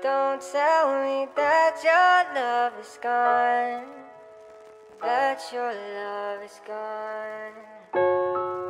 Don't tell me that your love is gone. That your love is gone.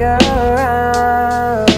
Around.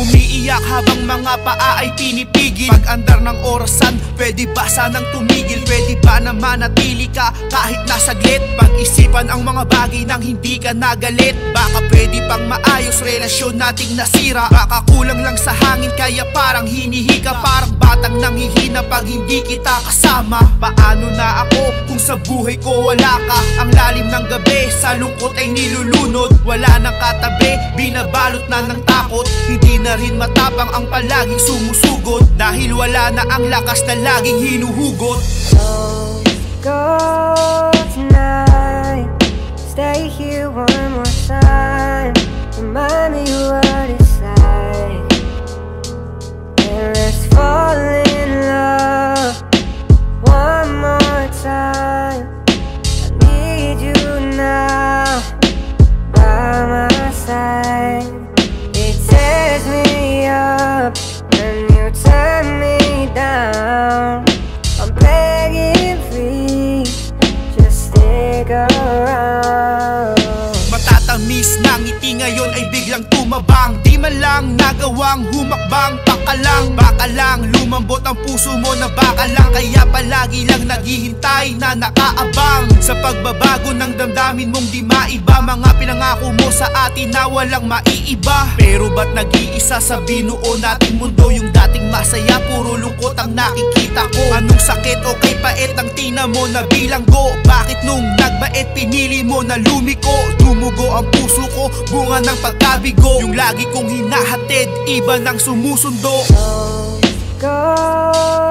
Umiiyak habang mga paa ay pinipigil Pag andar ng orasan, pwede ba sanang tumigil? Pwede ba na manatili ka kahit nasaglit? Pag-isipan ang mga bagay nang hindi ka nagalit Baka pwede pang maayos relasyon nating nasira Baka kulang lang sa hangin kaya parang hinihika Parang batang nanghihina pag hindi kita kasama Paano na ako kung sa buhay ko wala ka? Ang lalim ng gabi, sa lungkot ay nilulunod. Wala nang katabi, binabalot na ng takot. Hindi na rin matapang ang palaging sumusugod Dahil wala na ang lakas na laging hinuhugot. Don't go tonight. Stick around. Matatamis na ngiti ngayon ay biglang tumabang man lang nagawang humakbang Baka lang, baka lang. Lumambot ang puso mo na baka lang. Kaya palagi lang naghihintay na nakaabang Sa pagbabago ng damdamin mong di maiba Mga pinangako mo sa atin na walang maiiba. Pero ba't nag-iisa sa binuo nating mundo? Yung dating masaya, puro lungkot ang nakikita ko. Anong sakit o kay pait ang tina mo na bilanggo? Bakit nung nagbait pinili mo na lumiko? Dumugo ang puso ko, bunga ng pagkabigo. Yung lagi kong hinahatid, iba nang sumusundo. Don't go